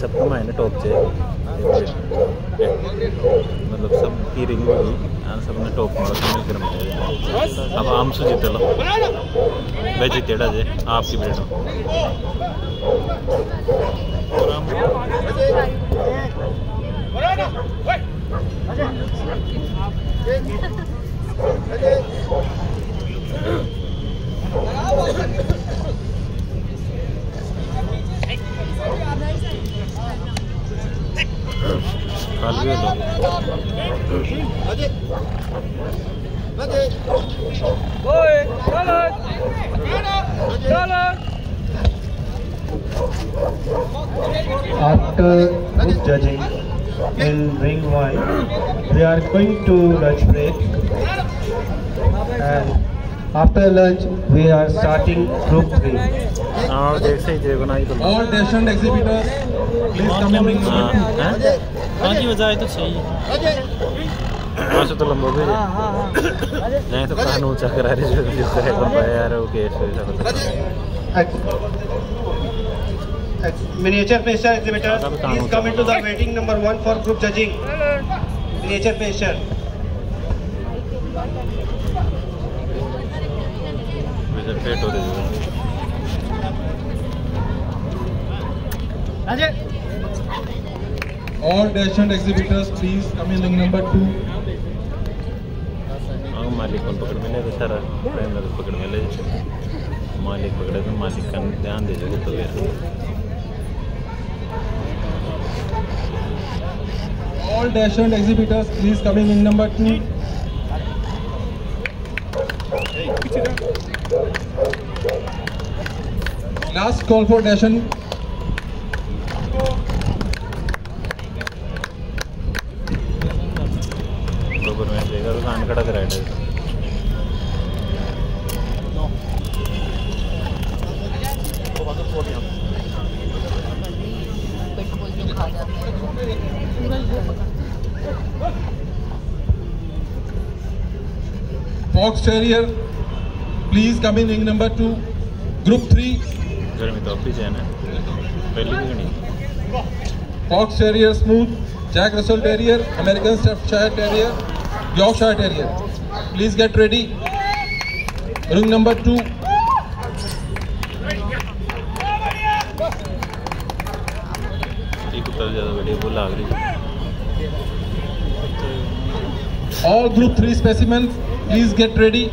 सबको मैंने टॉप चे मतलब सब की रिंग होगी। आणि सबने टॉप मला कमेंट कर म्हणजे अब आमचं जितलं मैं जितेडा kalbiyelo Hadi. Hadi. Boy, kalın. Kalın. After judging in ring one, they are going to lunch break and after lunch, we are starting group 3. All destined exhibitors please come in ring हाँ number हैं हाँ की बजाय तो सही है तो लंबा भी नहीं तो कान ऊँचा करा रही जो जो करे लंबा है यार वो केस हो सकता Ex- ex- Miniature facial exhibitors, please come into the waiting number one for group judging. Miniature facial. विजय पेट हो रही है All destined exhibitors, please come in ring number two. हाँ मालिक को पकड़ में ले तो सारा ट्रेनर पकड़ में ले मालिक पकड़े तो मालिक का ध्यान दे जो तो यार All destined exhibitors, please come in ring number two. Last call for destined. बरोबर में देगा तो कान खा जाते हैं Fox Terrier, please come in ring number two. Group three. गर्मी तो अभी है ना पहले भी नहीं Fox Terrier Smooth, Jack Russell Terrier, American Staffordshire Terrier, Yorkshire area, Please get ready. Ring number two. All group three specimens, please get ready.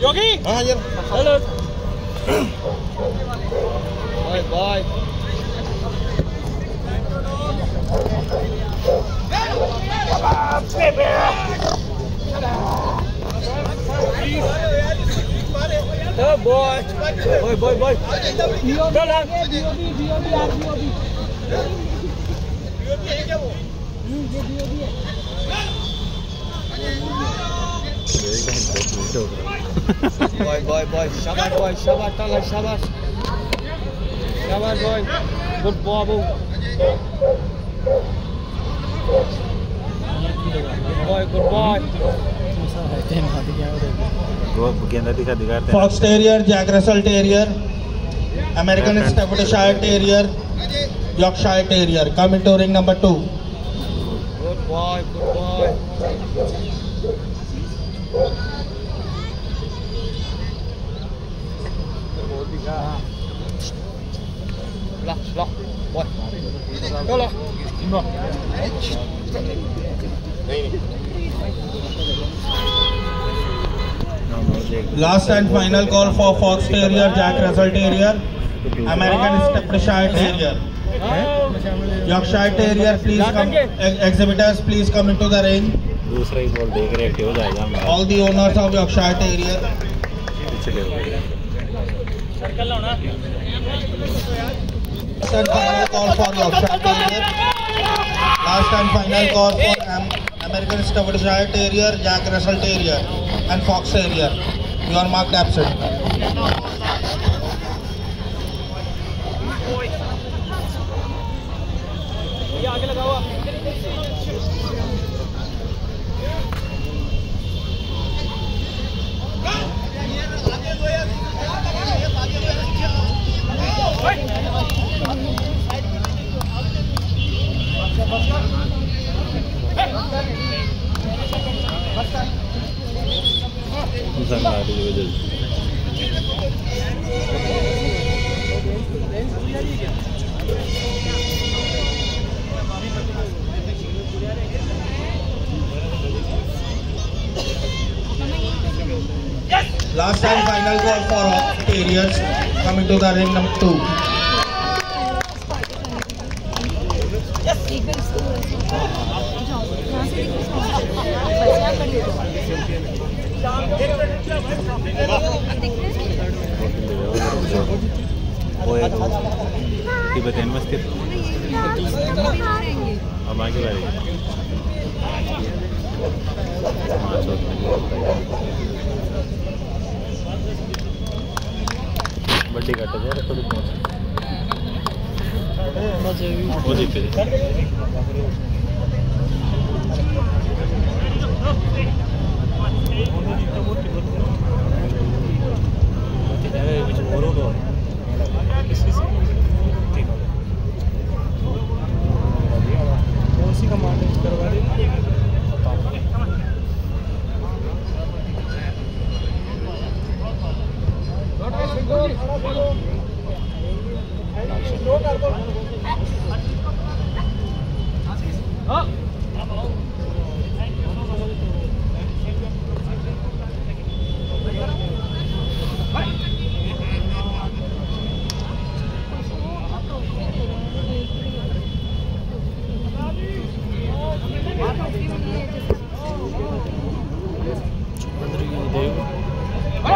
Active हैं इस्तेमाल में से बहुत से हाल ही बन जा चल रहा है से डेरे ये तो बता हाँ यार Boy, boy, boy. Shabash, boy. Shabash, Talha, shabash. Shabash, boy. Good boy, boo. Boy, good boy. है हो वो गेंदा दिखा दिखाते हैं Fox Terrier, Jack Russell Terrier, American Staffordshire Terrier, Yorkshire Terrier. Come into ring number two. Good boy, good boy. Lah, lah, boy. Go lah. Last and final call for Fox Terrier, Jack Russell Terrier, American Staffordshire Terrier. Yorkshire Terrier, please come. ex- Exhibitors, please come into the ring. दूसरा ही ball देख रहे हो जाएगा All the owners of Yorkshire Terrier. पीछे ले गए Last and final call for Yorkshire Terrier. Last and final call for Am- American Staffordshire Terrier, Jack Russell Terrier, and Fox Terrier. You are marked Last and final call for Terriers. Coming to the ring number two. एक बार इसको जाओ यहाँ से देखो इसको बस यहाँ कर दे दो वो एक तिब्बतन में स्थित अब आगे चौथ बड्डी घट जाए थोड़ी वो